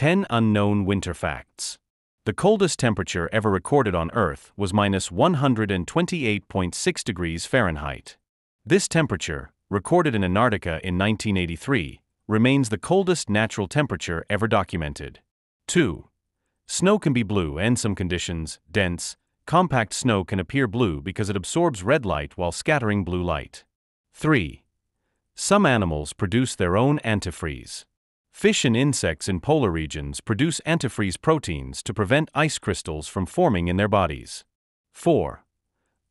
10 Unknown Winter Facts. The coldest temperature ever recorded on Earth was minus 128.6 degrees Fahrenheit. This temperature, recorded in Antarctica in 1983, remains the coldest natural temperature ever documented. 2. Snow can be blue and some conditions, dense, compact snow can appear blue because it absorbs red light while scattering blue light. 3. Some animals produce their own antifreeze. Fish and insects in polar regions produce antifreeze proteins to prevent ice crystals from forming in their bodies. 4.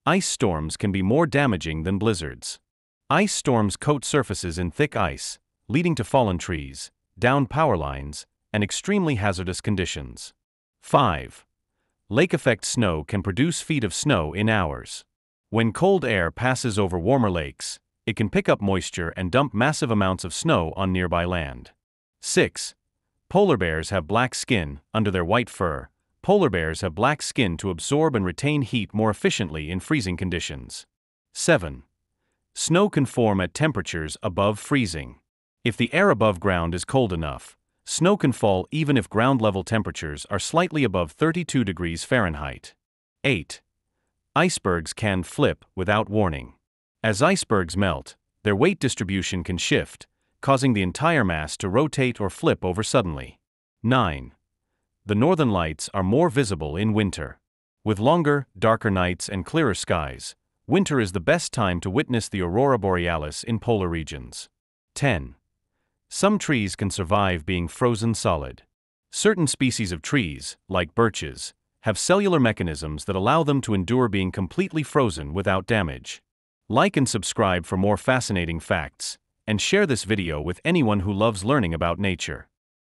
Ice storms can be more damaging than blizzards. Ice storms coat surfaces in thick ice, leading to fallen trees, downed power lines, and extremely hazardous conditions. 5. Lake effect snow can produce feet of snow in hours. When cold air passes over warmer lakes, it can pick up moisture and dump massive amounts of snow on nearby land. 6. Polar bears have black skin under their white fur. Polar bears have black skin to absorb and retain heat more efficiently in freezing conditions. 7. Snow can form at temperatures above freezing. If the air above ground is cold enough, snow can fall even if ground level temperatures are slightly above 32 degrees Fahrenheit. 8. Icebergs can flip without warning. As icebergs melt, their weight distribution can shift, causing the entire mass to rotate or flip over suddenly. 9. The northern lights are more visible in winter. With longer, darker nights and clearer skies, winter is the best time to witness the aurora borealis in polar regions. 10. Some trees can survive being frozen solid. Certain species of trees, like birches, have cellular mechanisms that allow them to endure being completely frozen without damage. Like and subscribe for more fascinating facts and share this video with anyone who loves learning about nature.